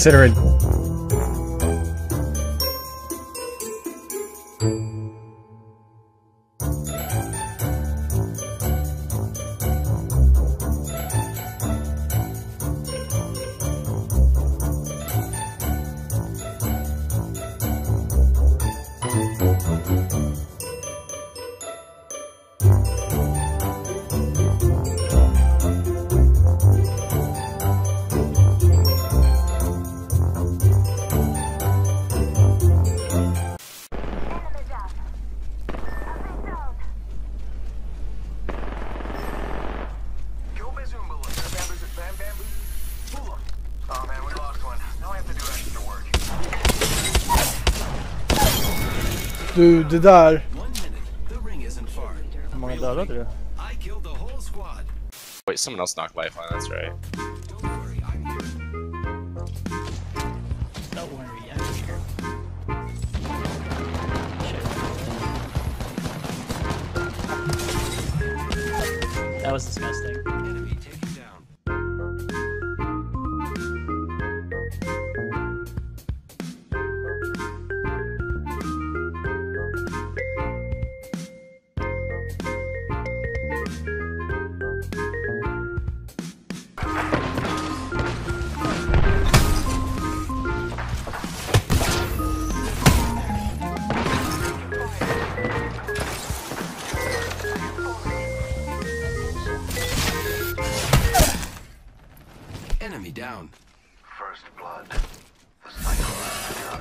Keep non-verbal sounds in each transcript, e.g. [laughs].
Consider Du, det där. The ring. Hur många dödade du? I killed the whole squad. Wait, someone else knocked lifeline, that's right. Don't worry, I'm here. Don't worry, I'm here. Shit. That was disgusting. Enemy down. First blood. The cycle has begun.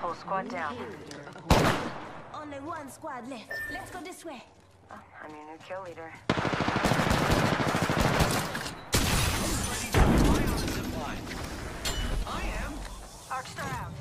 Whole squad down. Only one squad left. Let's go this way. Oh, I'm your new kill leader. I am. Arcstar out.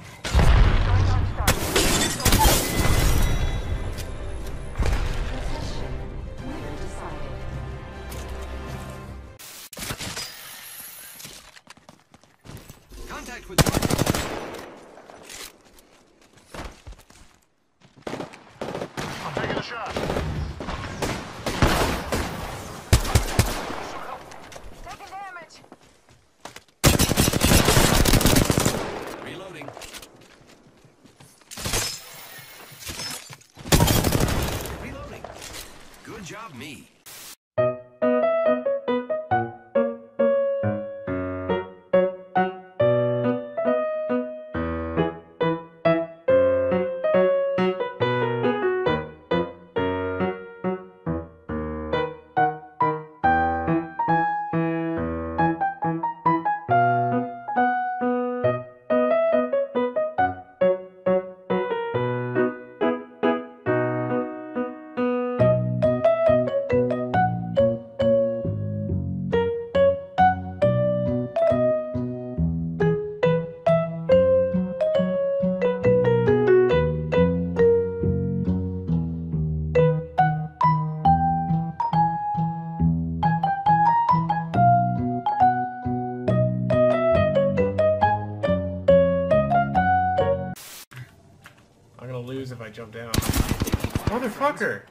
Motherfucker!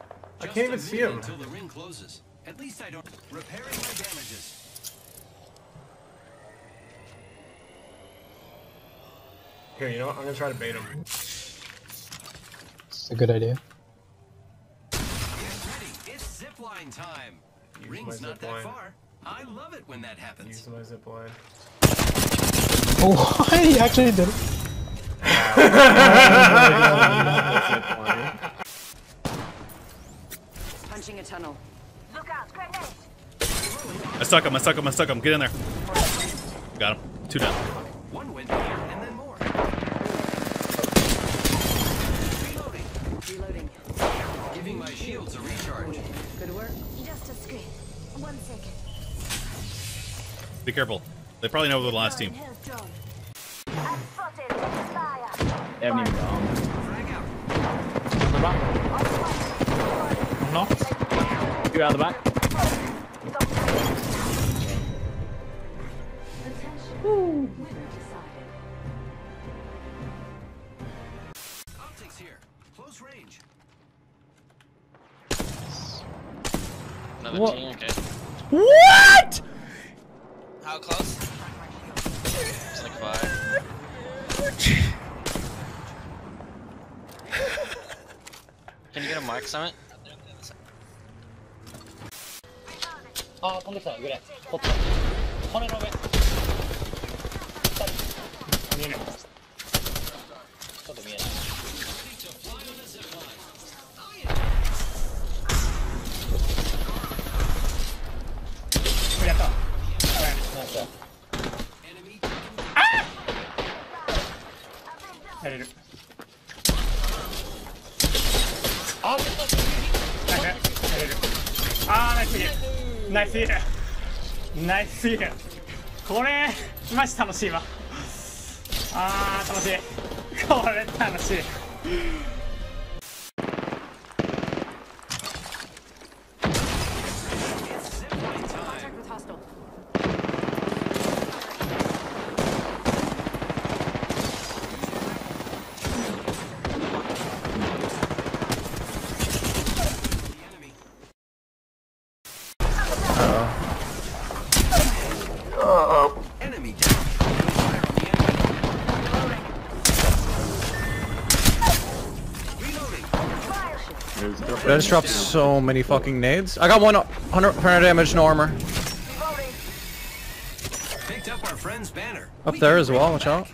I can't even see him. Until the ring closes. At least I don't. Repairing my damages. Here, you know what? I'm gonna try to bait him. It's a good idea. Get ready. It's zipline time. Use Ring's not that zipline. far. I love it when that happens. Use my zip line. Oh, [laughs] he actually did it. [laughs] Punching a tunnel. Look out, grenade. I stuck him, I stuck him, I stuck him. Get in there. Got him. Two down. One went here and then more. Reloading. Reloading. Giving my shields a recharge. Good work. Just a screen. One second. Be careful. They probably know we're the last team. Two out of the back. Optics here. Close range. Another What? team. Okay. What? How close? It's like five. Can you get a mic summit? あー、飛んできた、グレー。取った。骨の上。二人。見えない。ちょっと見えない。これやった。はい、ナイス。やれる。あー、ナイス。やれる。あー、ナイスすぎる。ナイスイール。ナイスイール。これ、マジ楽しいわ。あー、楽しい。これ楽しい。Enemy down. Fire on the enemy. Reloading. Did I just dropped so many fucking nades? I got one 100 damage, no armor. Picked up our friend's banner. Up there as well, watch out.